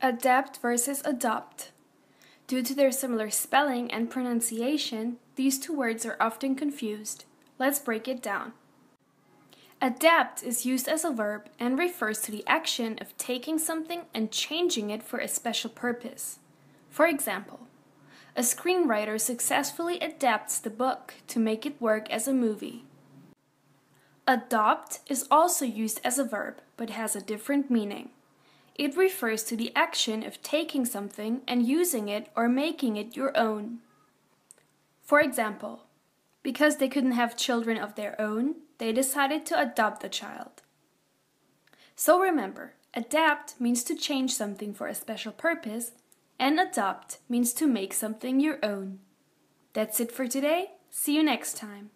Adapt versus adopt. Due to their similar spelling and pronunciation, these two words are often confused. Let's break it down. Adapt is used as a verb and refers to the action of taking something and changing it for a special purpose. For example, a screenwriter successfully adapts the book to make it work as a movie. Adopt is also used as a verb but has a different meaning. It refers to the action of taking something and using it or making it your own. For example, because they couldn't have children of their own, they decided to adopt a child. So remember, adapt means to change something for a special purpose, and adopt means to make something your own. That's it for today. See you next time.